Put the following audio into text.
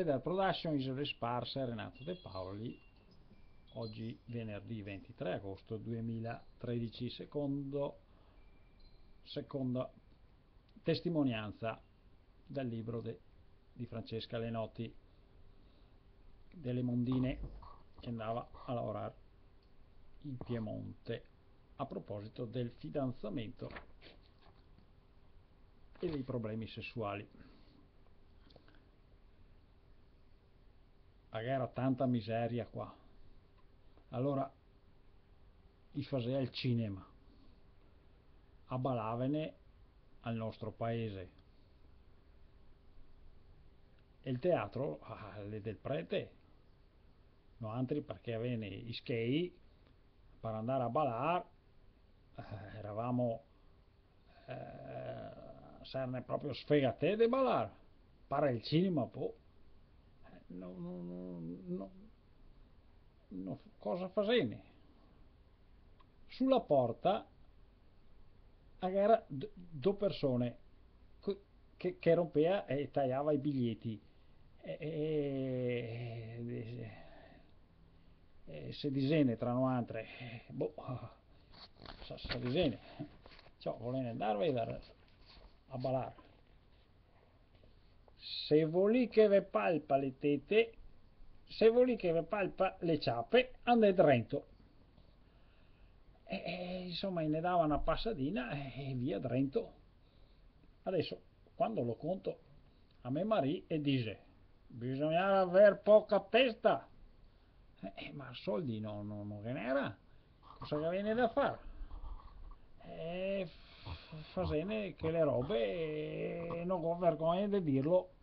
e del Production Isole Sparse Renato De Paoli oggi venerdì 23 agosto 2013 secondo seconda testimonianza del libro de, di Francesca Lenotti delle Mondine che andava a lavorare in Piemonte a proposito del fidanzamento e dei problemi sessuali era tanta miseria qua. Allora i faceva il cinema. A Balavene al nostro paese. E il teatro ah, del prete. No altri perché avevano i skei per andare a ballare eh, eravamo eh, sarne proprio sfegate di ballare pare il cinema poi no, no, no, no, cosa facene? Sulla porta c'era due persone che, che rompeva e tagliava i biglietti. E, e, e se disene tra noi altre boh sa disene cioè volete andare a a ballare se voli che ve palpa le tete, se voli che ve palpa le ciappe, andate dentro. E, e, insomma, ne dava una passadina e via dentro. Adesso, quando lo conto a me Marie e dice, bisognava aver poca testa. Eh, ma soldi no, no, non che n'era. Cosa che viene da fare? E fa bene che le robe, non ho vergogna di dirlo,